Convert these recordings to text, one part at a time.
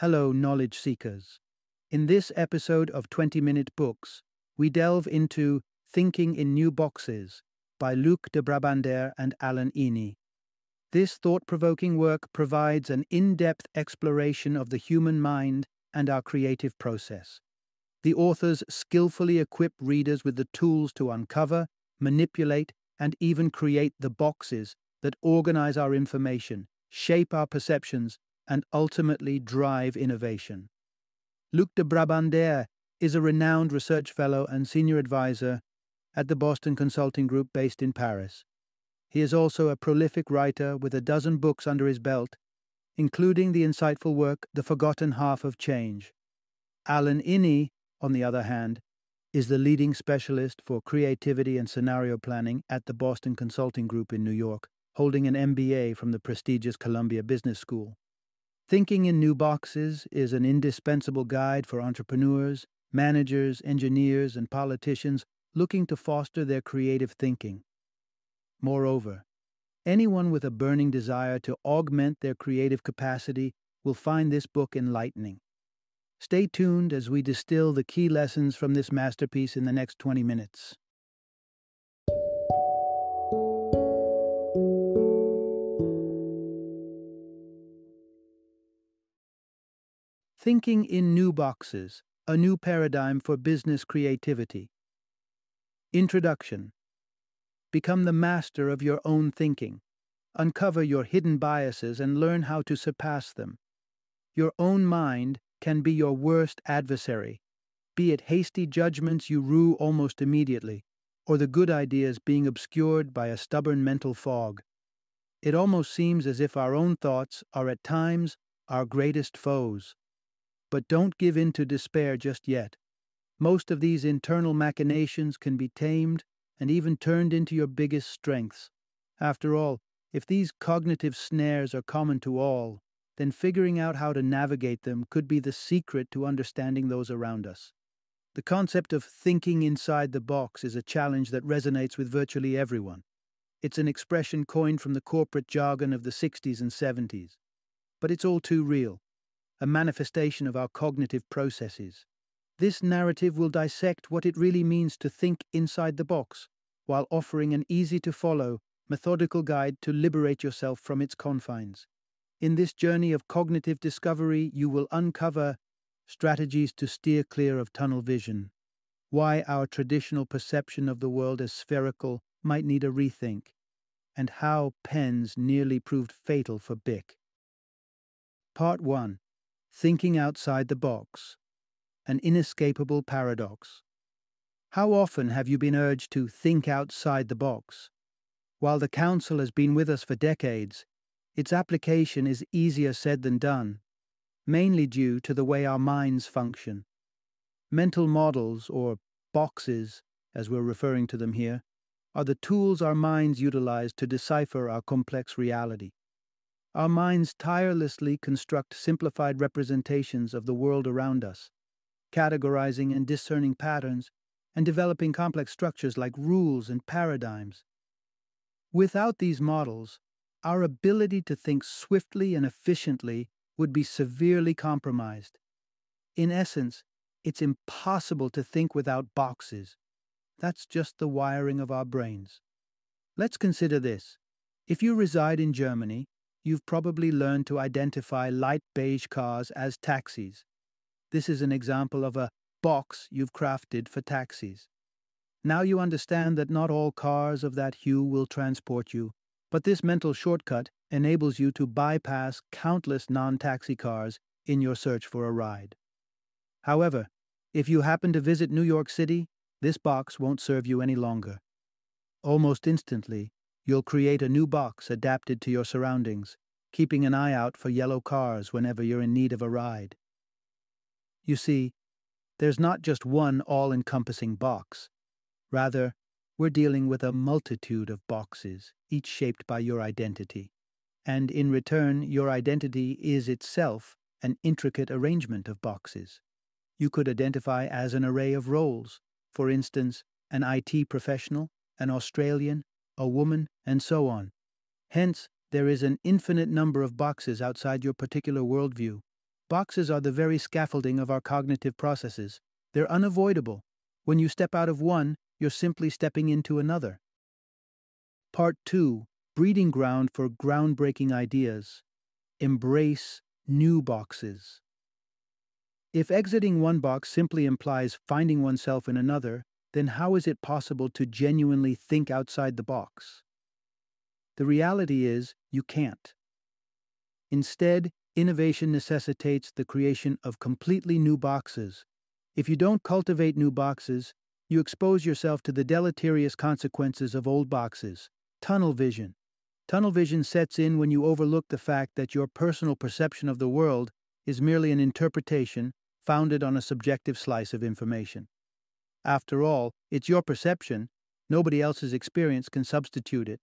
Hello, knowledge seekers. In this episode of 20 Minute Books, we delve into Thinking in New Boxes by Luc de Brabandere and Alan Iny. This thought provoking work provides an in depth exploration of the human mind and our creative process. The authors skillfully equip readers with the tools to uncover, manipulate, and even create the boxes that organize our information, shape our perceptions, and ultimately drive innovation. Luc de Brabandere is a renowned research fellow and senior advisor at the Boston Consulting Group based in Paris. He is also a prolific writer with a dozen books under his belt, including the insightful work The Forgotten Half of Change. Alan Iny, on the other hand, is the leading specialist for creativity and scenario planning at the Boston Consulting Group in New York, holding an MBA from the prestigious Columbia Business School. Thinking in New Boxes is an indispensable guide for entrepreneurs, managers, engineers, and politicians looking to foster their creative thinking. Moreover, anyone with a burning desire to augment their creative capacity will find this book enlightening. Stay tuned as we distill the key lessons from this masterpiece in the next 20 minutes. Thinking in New Boxes A New Paradigm for Business Creativity. Introduction Become the master of your own thinking. Uncover your hidden biases and learn how to surpass them. Your own mind can be your worst adversary, be it hasty judgments you rue almost immediately, or the good ideas being obscured by a stubborn mental fog. It almost seems as if our own thoughts are at times our greatest foes. But don't give in to despair just yet. Most of these internal machinations can be tamed and even turned into your biggest strengths. After all, if these cognitive snares are common to all, then figuring out how to navigate them could be the secret to understanding those around us. The concept of thinking inside the box is a challenge that resonates with virtually everyone. It's an expression coined from the corporate jargon of the 60s and 70s. But it's all too real, a manifestation of our cognitive processes. This narrative will dissect what it really means to think inside the box, while offering an easy to follow, methodical guide to liberate yourself from its confines. In this journey of cognitive discovery, you will uncover strategies to steer clear of tunnel vision, why our traditional perception of the world as spherical might need a rethink, and how pens nearly proved fatal for BIC. Part 1 Thinking Outside the Box An Inescapable Paradox. How often have you been urged to think outside the box? While the counsel has been with us for decades, its application is easier said than done, mainly due to the way our minds function. Mental models, or boxes, as we're referring to them here, are the tools our minds utilize to decipher our complex reality. Our minds tirelessly construct simplified representations of the world around us, categorizing and discerning patterns and developing complex structures like rules and paradigms. Without these models, our ability to think swiftly and efficiently would be severely compromised. In essence, it's impossible to think without boxes. That's just the wiring of our brains. Let's consider this. If you reside in Germany, you've probably learned to identify light beige cars as taxis. This is an example of a box you've crafted for taxis. Now you understand that not all cars of that hue will transport you, but this mental shortcut enables you to bypass countless non taxi cars in your search for a ride. However, if you happen to visit New York City, this box won't serve you any longer. Almost instantly, you'll create a new box adapted to your surroundings, keeping an eye out for yellow cars whenever you're in need of a ride. You see, there's not just one all encompassing box. Rather, we're dealing with a multitude of boxes, each shaped by your identity. And in return, your identity is itself an intricate arrangement of boxes. You could identify as an array of roles, for instance, an IT professional, an Australian, a woman, and so on. Hence, there is an infinite number of boxes outside your particular worldview, Boxes are the very scaffolding of our cognitive processes. They're unavoidable. When you step out of one, you're simply stepping into another. Part 2 Breeding Ground for Groundbreaking Ideas. Embrace new boxes. If exiting one box simply implies finding oneself in another, then how is it possible to genuinely think outside the box? The reality is, you can't. Instead, innovation necessitates the creation of completely new boxes. If you don't cultivate new boxes, you expose yourself to the deleterious consequences of old boxes. Tunnel vision. Tunnel vision sets in when you overlook the fact that your personal perception of the world is merely an interpretation founded on a subjective slice of information. After all, it's your perception, nobody else's experience can substitute it.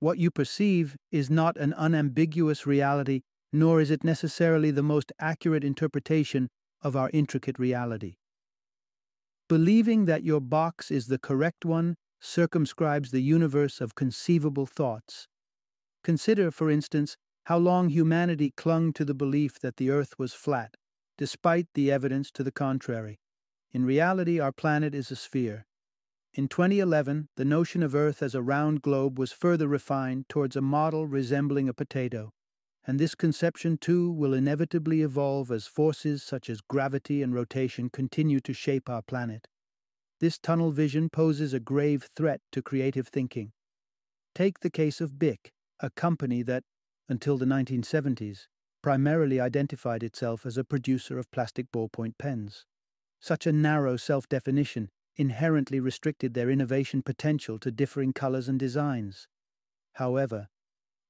What you perceive is not an unambiguous reality, nor is it necessarily the most accurate interpretation of our intricate reality. Believing that your box is the correct one circumscribes the universe of conceivable thoughts. Consider, for instance, how long humanity clung to the belief that the earth was flat, despite the evidence to the contrary. In reality, our planet is a sphere. In 2011, the notion of Earth as a round globe was further refined towards a model resembling a potato, and this conception too will inevitably evolve as forces such as gravity and rotation continue to shape our planet. This tunnel vision poses a grave threat to creative thinking. Take the case of BIC, a company that, until the 1970s, primarily identified itself as a producer of plastic ballpoint pens. Such a narrow self definition inherently restricted their innovation potential to differing colors and designs. However,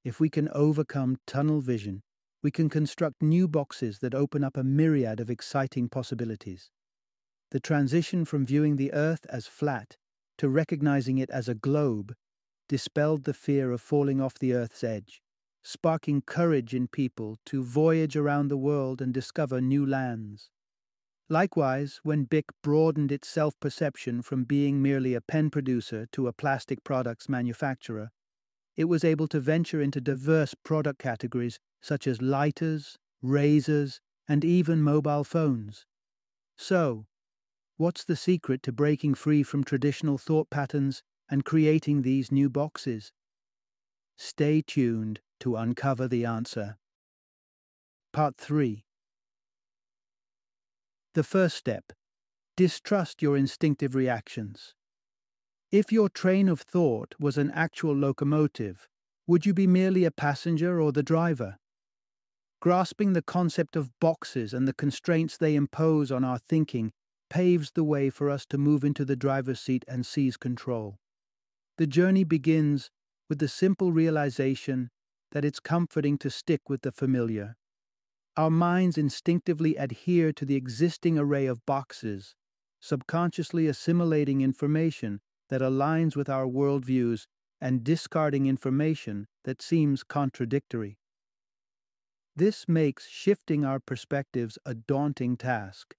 if we can overcome tunnel vision, we can construct new boxes that open up a myriad of exciting possibilities. The transition from viewing the Earth as flat to recognizing it as a globe dispelled the fear of falling off the Earth's edge, sparking courage in people to voyage around the world and discover new lands. Likewise, when BIC broadened its self perception from being merely a pen producer to a plastic products manufacturer, it was able to venture into diverse product categories such as lighters, razors, and even mobile phones. So, what's the secret to breaking free from traditional thought patterns and creating these new boxes? Stay tuned to uncover the answer. Part 3 the first step distrust your instinctive reactions. If your train of thought was an actual locomotive, would you be merely a passenger or the driver? Grasping the concept of boxes and the constraints they impose on our thinking paves the way for us to move into the driver's seat and seize control. The journey begins with the simple realization that it's comforting to stick with the familiar. Our minds instinctively adhere to the existing array of boxes, subconsciously assimilating information that aligns with our worldviews and discarding information that seems contradictory. This makes shifting our perspectives a daunting task.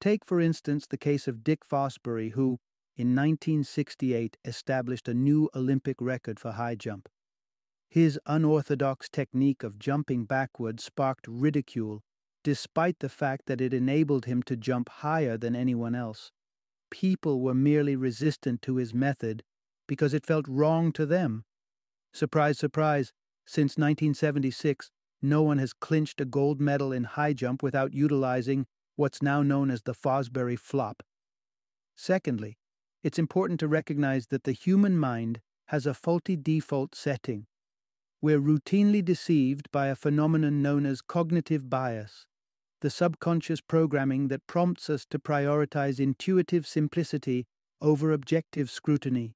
Take, for instance, the case of Dick Fosbury, who, in 1968, established a new Olympic record for high jump. His unorthodox technique of jumping backward sparked ridicule, despite the fact that it enabled him to jump higher than anyone else. People were merely resistant to his method because it felt wrong to them. Surprise, surprise, since 1976, no one has clinched a gold medal in high jump without utilizing what's now known as the Fosbury flop. Secondly, it's important to recognize that the human mind has a faulty default setting we're routinely deceived by a phenomenon known as cognitive bias, the subconscious programming that prompts us to prioritize intuitive simplicity over objective scrutiny.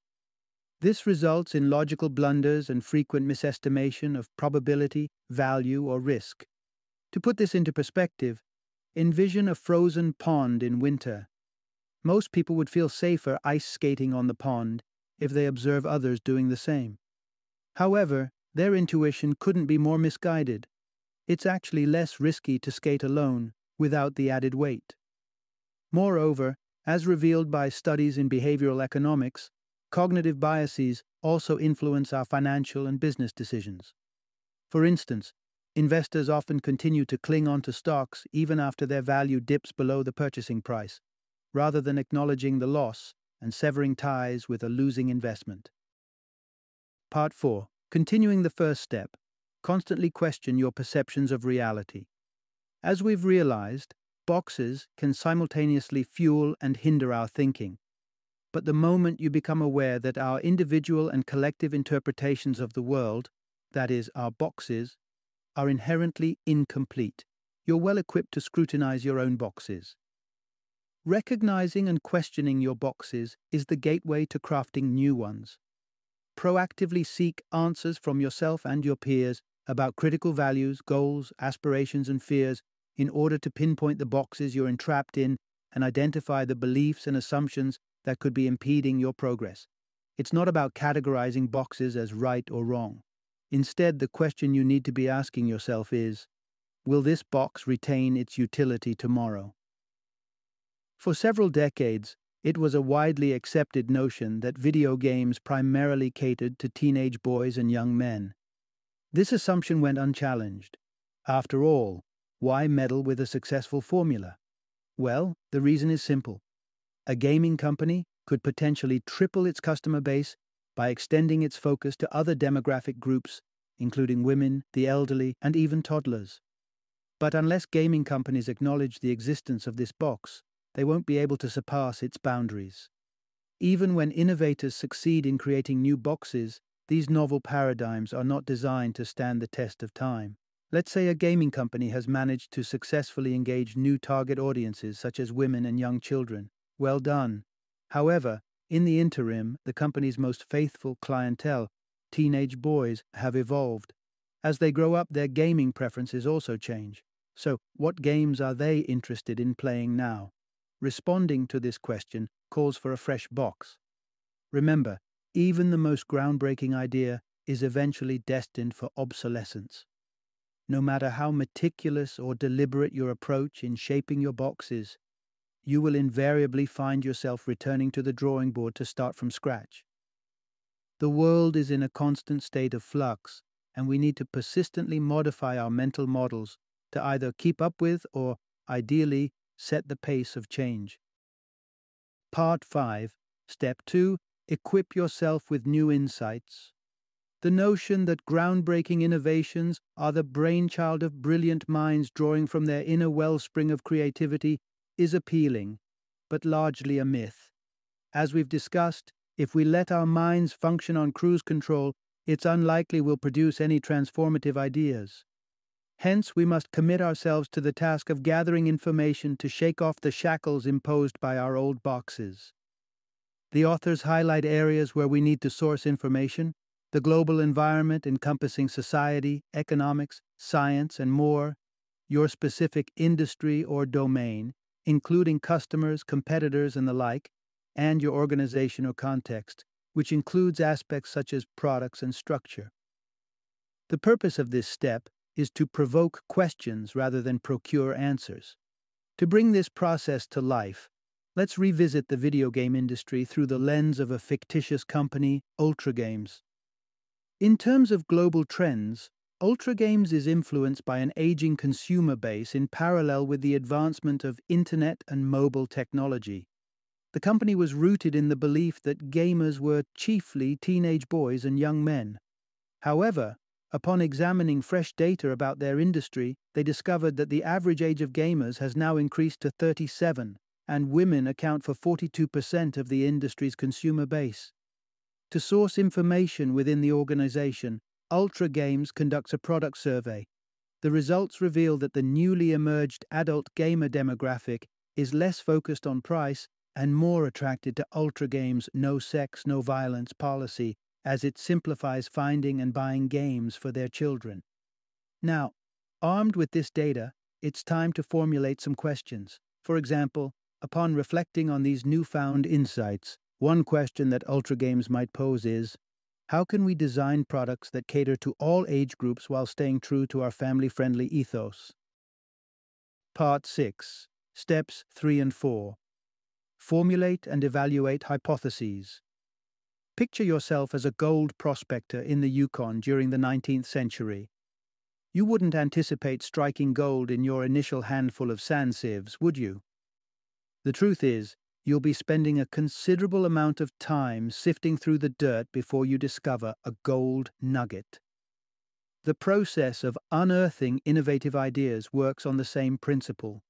This results in logical blunders and frequent misestimation of probability, value, or risk. To put this into perspective, envision a frozen pond in winter. Most people would feel safer ice skating on the pond if they observe others doing the same. However, their intuition couldn't be more misguided. It's actually less risky to skate alone, without the added weight. Moreover, as revealed by studies in behavioral economics, cognitive biases also influence our financial and business decisions. For instance, Investors often continue to cling onto stocks even after their value dips below the purchasing price, rather than acknowledging the loss and severing ties with a losing investment. Part 4. Continuing the first step, constantly question your perceptions of reality. As we've realized, boxes can simultaneously fuel and hinder our thinking. But the moment you become aware that our individual and collective interpretations of the world, that is, our boxes, are inherently incomplete, you're well equipped to scrutinize your own boxes. Recognizing and questioning your boxes is the gateway to crafting new ones. Proactively seek answers from yourself and your peers about critical values, goals, aspirations, and fears in order to pinpoint the boxes you're entrapped in and identify the beliefs and assumptions that could be impeding your progress. It's not about categorizing boxes as right or wrong. Instead, the question you need to be asking yourself is Will this box retain its utility tomorrow? For several decades, it was a widely accepted notion that video games primarily catered to teenage boys and young men. This assumption went unchallenged. After all, why meddle with a successful formula? Well, the reason is simple. A gaming company could potentially triple its customer base by extending its focus to other demographic groups, including women, the elderly, and even toddlers. But unless gaming companies acknowledge the existence of this box, they won't be able to surpass its boundaries. Even when innovators succeed in creating new boxes, these novel paradigms are not designed to stand the test of time. Let's say a gaming company has managed to successfully engage new target audiences such as women and young children. Well done. However, in the interim, the company's most faithful clientele, teenage boys, have evolved. As they grow up, their gaming preferences also change. So, what games are they interested in playing now? Responding to this question calls for a fresh box. Remember, even the most groundbreaking idea is eventually destined for obsolescence. No matter how meticulous or deliberate your approach in shaping your box is, you will invariably find yourself returning to the drawing board to start from scratch. The world is in a constant state of flux, and we need to persistently modify our mental models to either keep up with or, ideally, set the pace of change. Part 5, Step 2 equip yourself with new insights. The notion that groundbreaking innovations are the brainchild of brilliant minds drawing from their inner wellspring of creativity is appealing, but largely a myth. As we've discussed, if we let our minds function on cruise control, it's unlikely we'll produce any transformative ideas. Hence, we must commit ourselves to the task of gathering information to shake off the shackles imposed by our old boxes. The authors highlight areas where we need to source information the global environment encompassing society, economics, science, and more, your specific industry or domain, including customers, competitors, and the like, and your organization or context, which includes aspects such as products and structure. The purpose of this step is to provoke questions rather than procure answers. To bring this process to life, Let's revisit the video game industry through the lens of a fictitious company, Ultra Games. In terms of global trends, Ultra Games is influenced by an aging consumer base in parallel with the advancement of internet and mobile technology. The company was rooted in the belief that gamers were chiefly teenage boys and young men. However, upon examining fresh data about their industry, they discovered that the average age of gamers has now increased to 37, and women account for 42% of the industry's consumer base. To source information within the organization, Ultra Games conducts a product survey. The results reveal that the newly emerged adult gamer demographic is less focused on price and more attracted to Ultra Games' no sex, no violence policy as it simplifies finding and buying games for their children. Now, armed with this data, it's time to formulate some questions. For example, Upon reflecting on these newfound insights, one question that Ultra Games might pose is how can we design products that cater to all age groups while staying true to our family friendly ethos? Part 6 Steps 3 and 4 Formulate and evaluate hypotheses. Picture yourself as a gold prospector in the Yukon during the 19th century. You wouldn't anticipate striking gold in your initial handful of sand sieves, would you? The truth is, you'll be spending a considerable amount of time sifting through the dirt before you discover a gold nugget. The process of unearthing innovative ideas works on the same principle.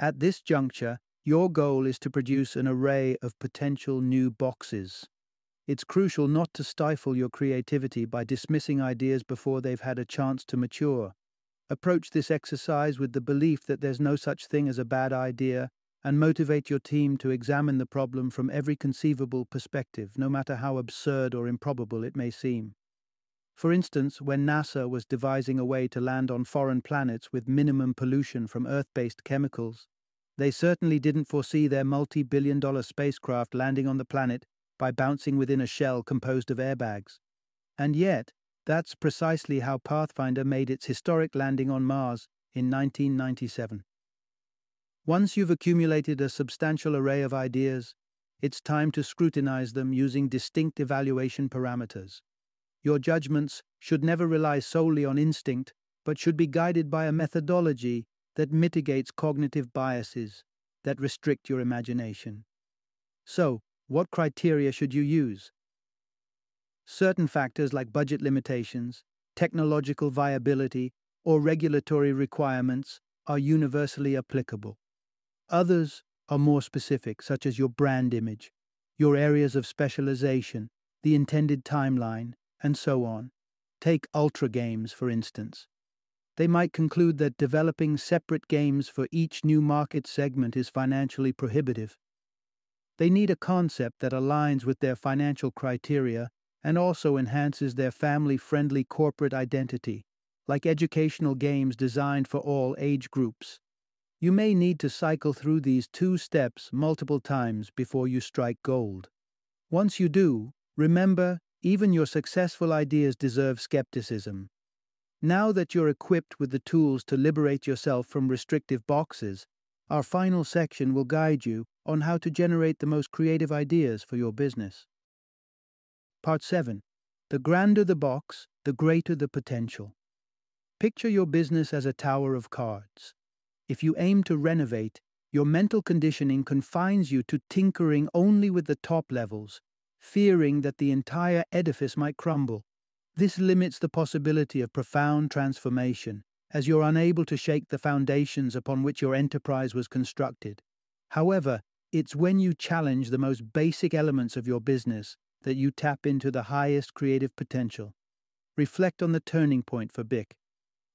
At this juncture, your goal is to produce an array of potential new boxes. It's crucial not to stifle your creativity by dismissing ideas before they've had a chance to mature. Approach this exercise with the belief that there's no such thing as a bad idea and motivate your team to examine the problem from every conceivable perspective, no matter how absurd or improbable it may seem. For instance, when NASA was devising a way to land on foreign planets with minimum pollution from Earth based chemicals, they certainly didn't foresee their multi billion dollar spacecraft landing on the planet by bouncing within a shell composed of airbags. And yet, that's precisely how Pathfinder made its historic landing on Mars in 1997. Once you've accumulated a substantial array of ideas, it's time to scrutinize them using distinct evaluation parameters. Your judgments should never rely solely on instinct, but should be guided by a methodology that mitigates cognitive biases that restrict your imagination. So, what criteria should you use? Certain factors like budget limitations, technological viability, or regulatory requirements are universally applicable. Others are more specific, such as your brand image, your areas of specialization, the intended timeline, and so on. Take Ultra Games, for instance. They might conclude that developing separate games for each new market segment is financially prohibitive. They need a concept that aligns with their financial criteria and also enhances their family friendly corporate identity, like educational games designed for all age groups. You may need to cycle through these two steps multiple times before you strike gold. Once you do, remember, even your successful ideas deserve skepticism. Now that you're equipped with the tools to liberate yourself from restrictive boxes, our final section will guide you on how to generate the most creative ideas for your business. Part 7 The grander the box, the greater the potential. Picture your business as a tower of cards. If you aim to renovate, your mental conditioning confines you to tinkering only with the top levels, fearing that the entire edifice might crumble. This limits the possibility of profound transformation, as you're unable to shake the foundations upon which your enterprise was constructed. However, it's when you challenge the most basic elements of your business that you tap into the highest creative potential. Reflect on the turning point for BIC.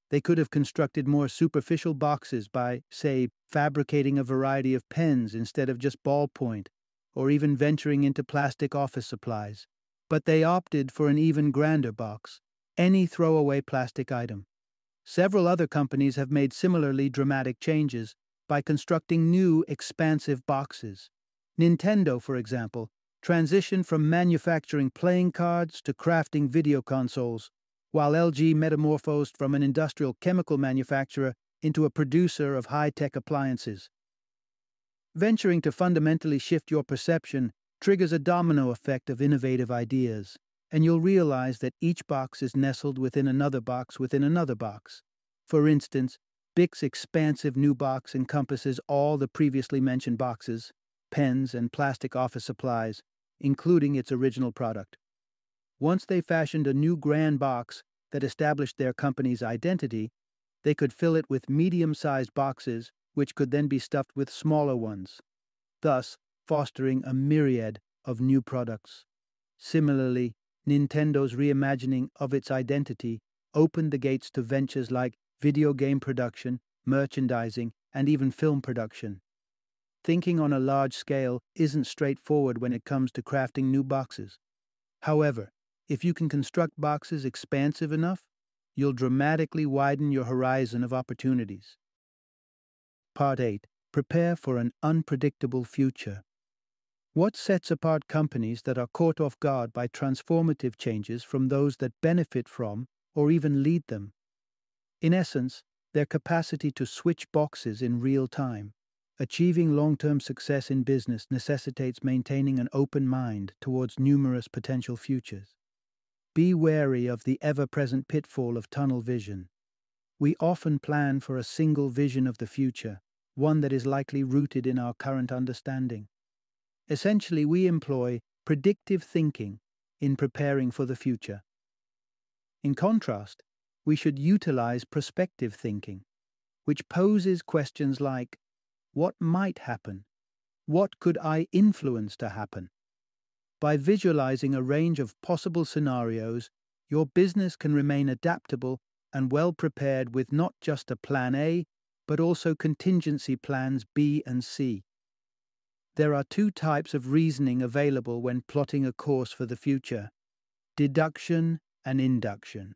They could have constructed more superficial boxes by, say, fabricating a variety of pens instead of just ballpoint, or even venturing into plastic office supplies. But they opted for an even grander box, any throwaway plastic item. Several other companies have made similarly dramatic changes by constructing new, expansive boxes. Nintendo, for example, transitioned from manufacturing playing cards to crafting video consoles while LG metamorphosed from an industrial chemical manufacturer into a producer of high tech appliances. Venturing to fundamentally shift your perception triggers a domino effect of innovative ideas, and you'll realize that each box is nestled within another box within another box. For instance, BIC's expansive new box encompasses all the previously mentioned boxes, pens, and plastic office supplies, including its original product. Once they fashioned a new grand box that established their company's identity, they could fill it with medium sized boxes, which could then be stuffed with smaller ones, thus fostering a myriad of new products. Similarly, Nintendo's reimagining of its identity opened the gates to ventures like video game production, merchandising, and even film production. Thinking on a large scale isn't straightforward when it comes to crafting new boxes. However, if you can construct boxes expansive enough, you'll dramatically widen your horizon of opportunities. Part 8 Prepare for an unpredictable future. What sets apart companies that are caught off guard by transformative changes from those that benefit from or even lead them? In essence, their capacity to switch boxes in real time. Achieving long term success in business necessitates maintaining an open mind towards numerous potential futures. Be wary of the ever present pitfall of tunnel vision. We often plan for a single vision of the future, one that is likely rooted in our current understanding. Essentially, we employ predictive thinking in preparing for the future. In contrast, we should utilize prospective thinking, which poses questions like what might happen? What could I influence to happen? By visualizing a range of possible scenarios, your business can remain adaptable and well prepared with not just a plan A, but also contingency plans B and C. There are two types of reasoning available when plotting a course for the future deduction and induction.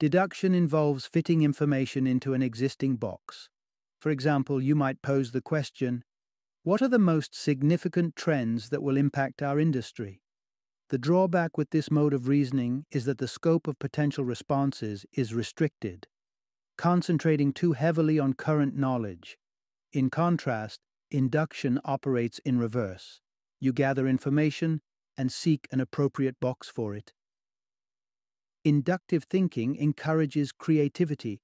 Deduction involves fitting information into an existing box. For example, you might pose the question What are the most significant trends that will impact our industry? The drawback with this mode of reasoning is that the scope of potential responses is restricted, concentrating too heavily on current knowledge. In contrast, induction operates in reverse. You gather information and seek an appropriate box for it. Inductive thinking encourages creativity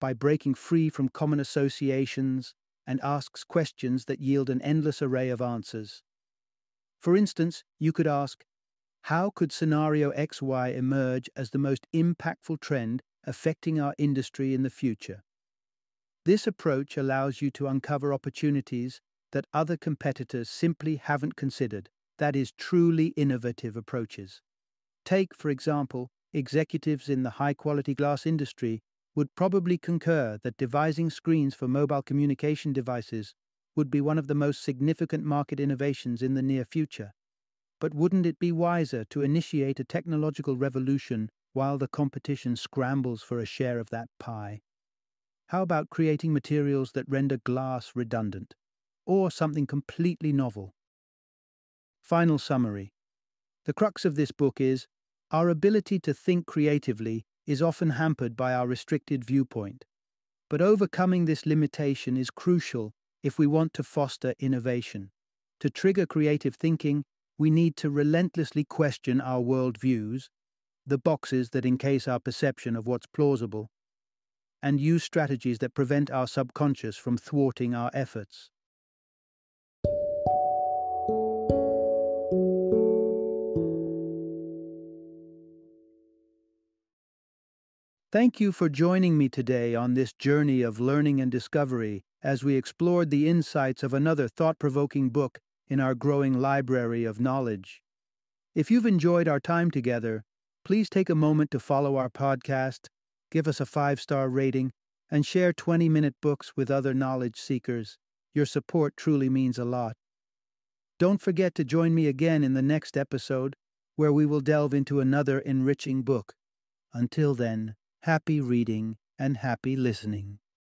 by breaking free from common associations and asks questions that yield an endless array of answers. For instance, you could ask, how could scenario XY emerge as the most impactful trend affecting our industry in the future? This approach allows you to uncover opportunities that other competitors simply haven't considered, that is, truly innovative approaches. Take, for example, executives in the high quality glass industry would probably concur that devising screens for mobile communication devices would be one of the most significant market innovations in the near future. But wouldn't it be wiser to initiate a technological revolution while the competition scrambles for a share of that pie? How about creating materials that render glass redundant? Or something completely novel? Final summary. The crux of this book is our ability to think creatively is often hampered by our restricted viewpoint. But overcoming this limitation is crucial if we want to foster innovation. To trigger creative thinking, we need to relentlessly question our worldviews, the boxes that encase our perception of what's plausible, and use strategies that prevent our subconscious from thwarting our efforts. Thank you for joining me today on this journey of learning and discovery as we explored the insights of another thought provoking book in our growing library of knowledge. If you've enjoyed our time together, please take a moment to follow our podcast, give us a five star rating, and share 20 minute books with other knowledge seekers. Your support truly means a lot. Don't forget to join me again in the next episode, where we will delve into another enriching book. Until then, Happy reading and happy listening.